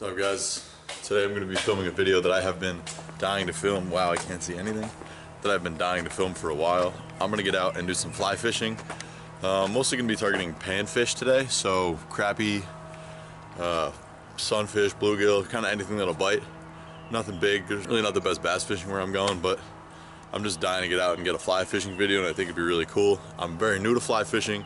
What's up guys? Today I'm going to be filming a video that I have been dying to film. Wow, I can't see anything. That I've been dying to film for a while. I'm going to get out and do some fly fishing. Uh, mostly going to be targeting panfish today, so crappie, uh, sunfish, bluegill, kind of anything that'll bite. Nothing big. There's really not the best bass fishing where I'm going, but I'm just dying to get out and get a fly fishing video, and I think it'd be really cool. I'm very new to fly fishing.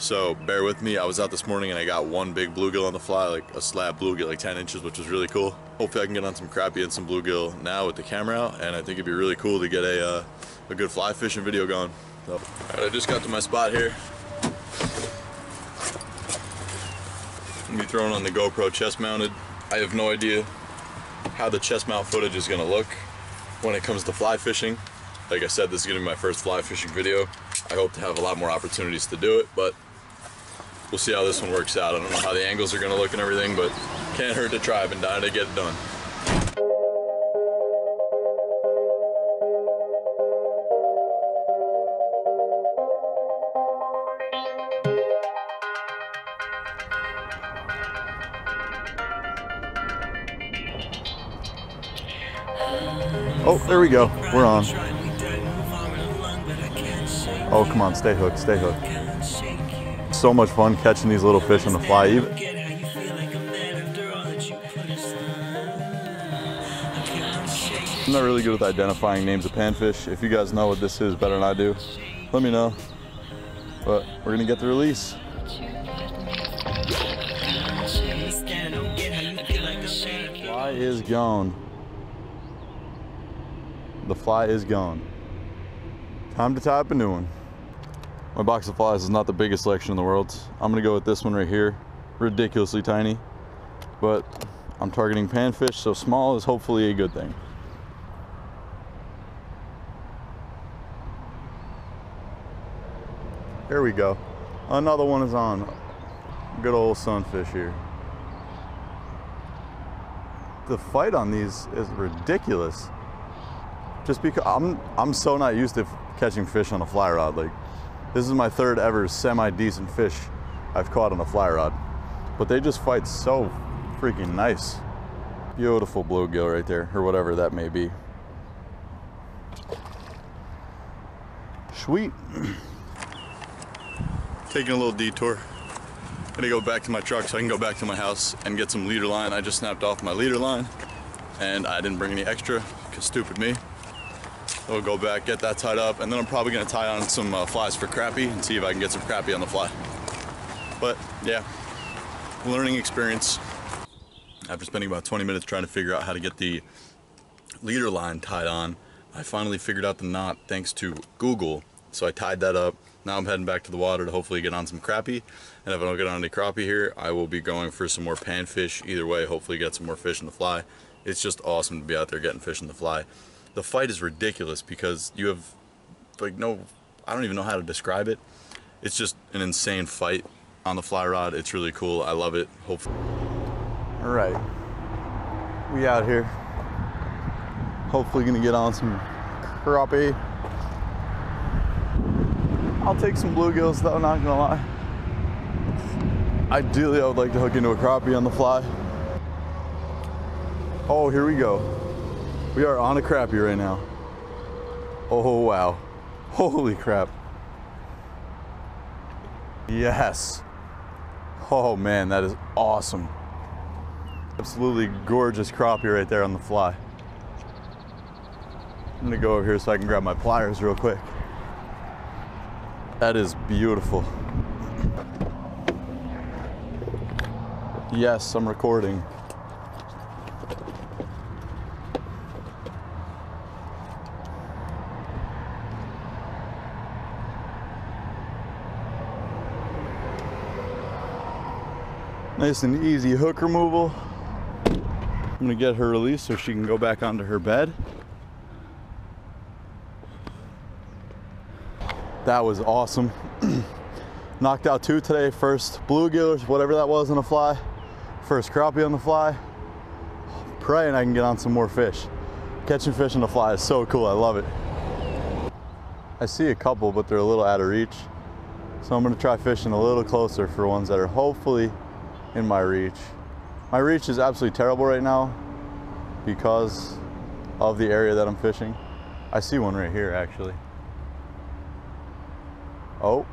So bear with me. I was out this morning and I got one big bluegill on the fly, like a slab bluegill, like 10 inches, which was really cool. Hopefully I can get on some crappie and some bluegill now with the camera out, and I think it'd be really cool to get a, uh, a good fly fishing video going. So, all right, I just got to my spot here. I'm gonna be throwing on the GoPro chest mounted. I have no idea how the chest mount footage is gonna look when it comes to fly fishing. Like I said, this is gonna be my first fly fishing video. I hope to have a lot more opportunities to do it, but we'll see how this one works out. I don't know how the angles are gonna look and everything, but can't hurt to try. Been dying to get it done. Oh, there we go. We're on. Oh, come on, stay hooked, stay hooked. So much fun catching these little fish on the fly. Even, I'm not really good with identifying names of panfish. If you guys know what this is better than I do, let me know. But we're gonna get the release. Fly is gone. The fly is gone. Time to tie up a new one. My box of flies is not the biggest selection in the world. I'm gonna go with this one right here. Ridiculously tiny, but I'm targeting panfish, so small is hopefully a good thing. Here we go. Another one is on. Good old sunfish here. The fight on these is ridiculous. Just because I'm I'm so not used to catching fish on a fly rod. Like this is my third ever semi-decent fish I've caught on a fly rod. But they just fight so freaking nice. Beautiful bluegill right there, or whatever that may be. Sweet. Taking a little detour. Gonna go back to my truck so I can go back to my house and get some leader line. I just snapped off my leader line and I didn't bring any extra because stupid me. We'll go back, get that tied up, and then I'm probably gonna tie on some uh, flies for crappie and see if I can get some crappie on the fly. But yeah, learning experience. After spending about 20 minutes trying to figure out how to get the leader line tied on, I finally figured out the knot thanks to Google. So I tied that up. Now I'm heading back to the water to hopefully get on some crappie. And if I don't get on any crappie here, I will be going for some more panfish. Either way, hopefully get some more fish in the fly. It's just awesome to be out there getting fish in the fly the fight is ridiculous because you have like no I don't even know how to describe it. It's just an insane fight on the fly rod. It's really cool. I love it. Hopefully. All right. We out here. Hopefully gonna get on some crappie. I'll take some bluegills though, not gonna lie. Ideally, I would like to hook into a crappie on the fly. Oh, here we go. We are on a crappie right now. Oh, wow. Holy crap. Yes. Oh man, that is awesome. Absolutely gorgeous crappie right there on the fly. I'm gonna go over here so I can grab my pliers real quick. That is beautiful. Yes, I'm recording. Nice and easy hook removal. I'm gonna get her released so she can go back onto her bed. That was awesome. Knocked out two today. First bluegill, whatever that was on the fly. First crappie on the fly. Praying I can get on some more fish. Catching fish on the fly is so cool. I love it. I see a couple, but they're a little out of reach. So I'm gonna try fishing a little closer for ones that are hopefully in my reach. My reach is absolutely terrible right now because of the area that I'm fishing. I see one right here actually. Oh,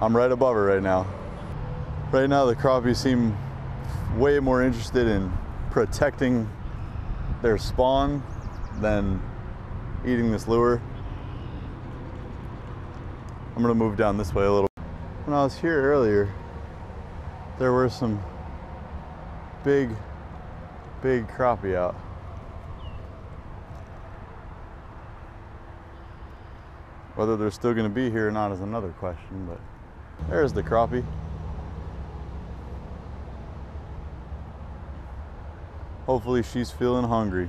I'm right above her right now. Right now the crappie seem way more interested in protecting their spawn than eating this lure. I'm gonna move down this way a little. When I was here earlier, there were some big, big crappie out. Whether they're still gonna be here or not is another question, but there's the crappie. Hopefully she's feeling hungry.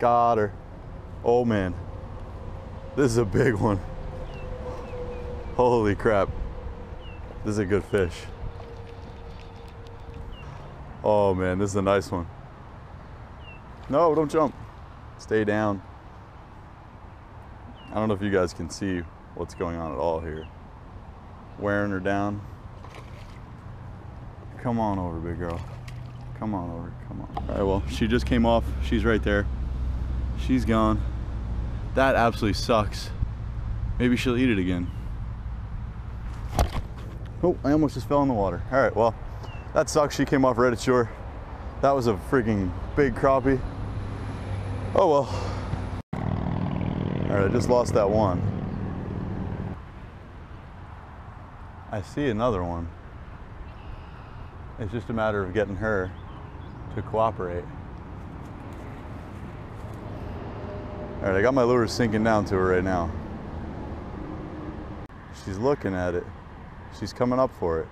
Got her. Oh man. This is a big one. Holy crap. This is a good fish. Oh man, this is a nice one. No, don't jump. Stay down. I don't know if you guys can see what's going on at all here. Wearing her down. Come on over, big girl. Come on over, come on. All right, well, she just came off. She's right there. She's gone. That absolutely sucks. Maybe she'll eat it again. Oh, I almost just fell in the water. All right, well, that sucks. She came off right at shore. That was a freaking big crappie. Oh well. All right, I just lost that one. I see another one. It's just a matter of getting her to cooperate. All right, I got my lure sinking down to her right now. She's looking at it. She's coming up for it.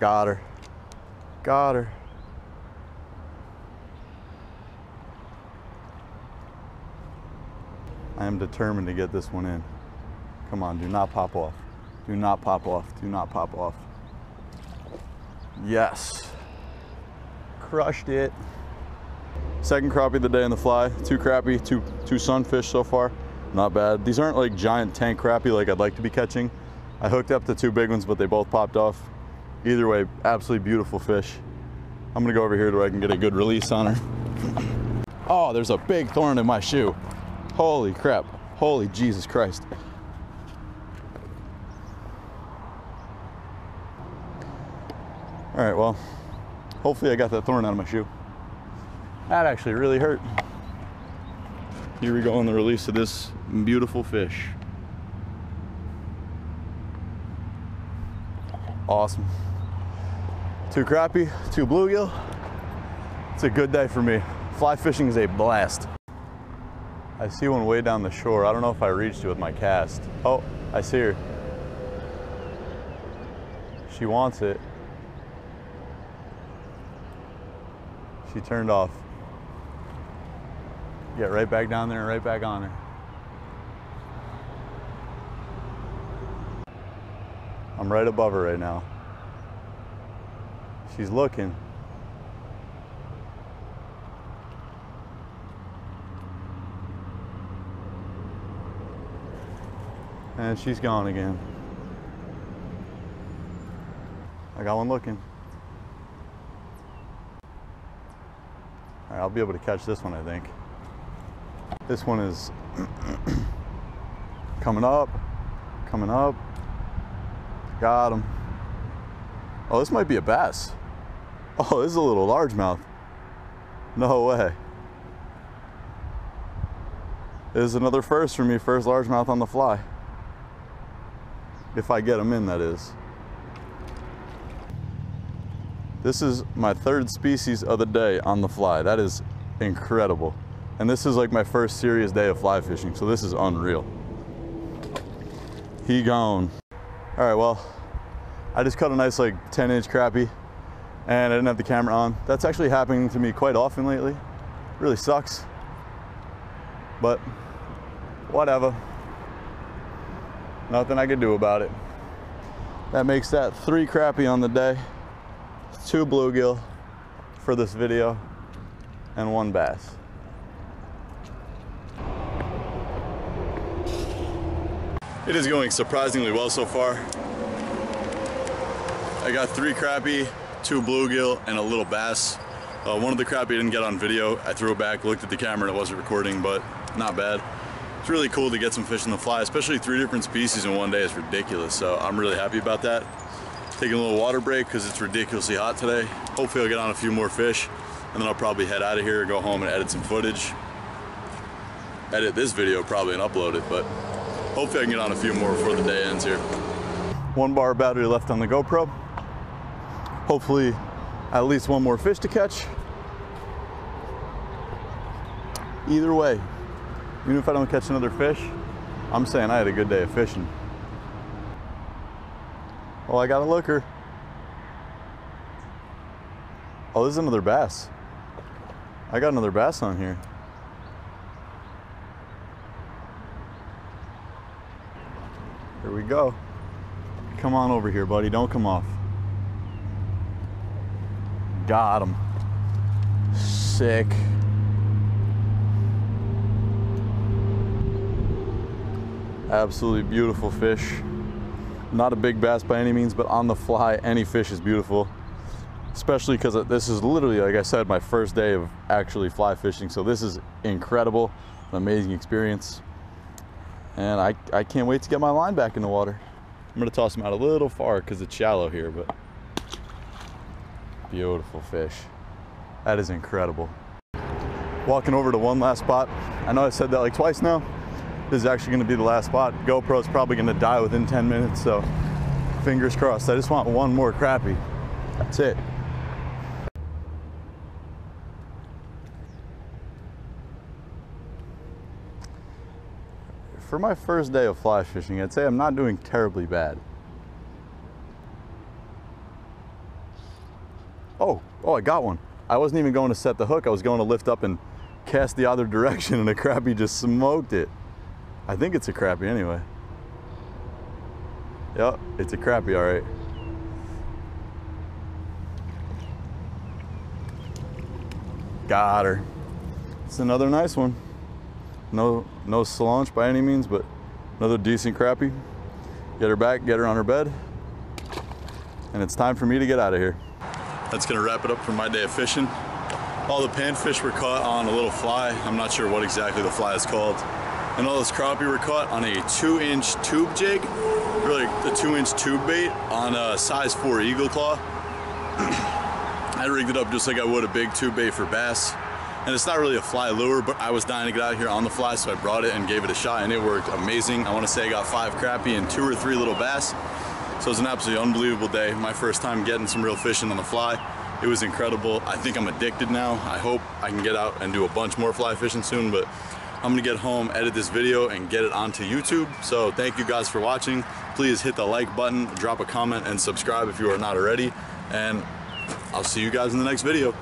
Got her. Got her. I am determined to get this one in. Come on, do not pop off. Do not pop off. Do not pop off. Yes. Crushed it. Second crappie of the day in the fly. Two crappie, two, two sunfish so far. Not bad. These aren't like giant tank crappie like I'd like to be catching. I hooked up the two big ones, but they both popped off. Either way, absolutely beautiful fish. I'm gonna go over here to where I can get a good release on her. Oh, there's a big thorn in my shoe. Holy crap. Holy Jesus Christ. All right, well, hopefully I got that thorn out of my shoe. That actually really hurt. Here we go on the release of this beautiful fish. Awesome. Two crappie, two bluegill. It's a good day for me. Fly fishing is a blast. I see one way down the shore. I don't know if I reached it with my cast. Oh, I see her. She wants it. She turned off. Get right back down there and right back on her. I'm right above her right now. She's looking. And she's gone again. I got one looking. All right, I'll be able to catch this one, I think. This one is coming up, coming up. Got him. Oh, this might be a bass. Oh, this is a little largemouth. No way. This is another first for me, first largemouth on the fly. If I get them in, that is. This is my third species of the day on the fly. That is incredible. And this is like my first serious day of fly fishing, so this is unreal. He gone. All right, well, I just caught a nice like 10 inch crappie and I didn't have the camera on. That's actually happening to me quite often lately. Really sucks, but whatever. Nothing I can do about it. That makes that three crappie on the day, two bluegill for this video, and one bass. It is going surprisingly well so far. I got three crappie, two bluegill, and a little bass. Uh, one of the crappie didn't get on video. I threw it back, looked at the camera, and it wasn't recording, but not bad. It's really cool to get some fish on the fly, especially three different species in one day is ridiculous. So I'm really happy about that. Taking a little water break because it's ridiculously hot today. Hopefully I'll get on a few more fish and then I'll probably head out of here, go home and edit some footage. Edit this video probably and upload it, but hopefully I can get on a few more before the day ends here. One bar battery left on the GoPro. Hopefully at least one more fish to catch. Either way, even if I don't catch another fish, I'm saying I had a good day of fishing. Oh, I got a looker. Oh, this is another bass. I got another bass on here. We go. Come on over here, buddy. Don't come off. Got him. Sick. Absolutely beautiful fish. Not a big bass by any means, but on the fly, any fish is beautiful. Especially because this is literally, like I said, my first day of actually fly fishing. So this is incredible, an amazing experience. And I, I can't wait to get my line back in the water. I'm gonna toss them out a little far because it's shallow here, but beautiful fish. That is incredible. Walking over to one last spot. I know I said that like twice now. This is actually gonna be the last spot. GoPro's probably gonna die within 10 minutes, so fingers crossed. I just want one more crappie. That's it. For my first day of fly fishing, I'd say I'm not doing terribly bad. Oh, oh, I got one. I wasn't even going to set the hook. I was going to lift up and cast the other direction and the crappie just smoked it. I think it's a crappie anyway. Yep, it's a crappie, all right. Got her. It's another nice one. No, no slaunch by any means, but another decent crappie. Get her back, get her on her bed, and it's time for me to get out of here. That's gonna wrap it up for my day of fishing. All the panfish were caught on a little fly. I'm not sure what exactly the fly is called. And all those crappie were caught on a two inch tube jig, really a two inch tube bait on a size four eagle claw. I rigged it up just like I would a big tube bait for bass. And it's not really a fly lure, but I was dying to get out here on the fly, so I brought it and gave it a shot, and it worked amazing. I wanna say I got five crappie and two or three little bass. So it was an absolutely unbelievable day. My first time getting some real fishing on the fly. It was incredible. I think I'm addicted now. I hope I can get out and do a bunch more fly fishing soon, but I'm gonna get home, edit this video, and get it onto YouTube. So thank you guys for watching. Please hit the like button, drop a comment, and subscribe if you are not already. And I'll see you guys in the next video.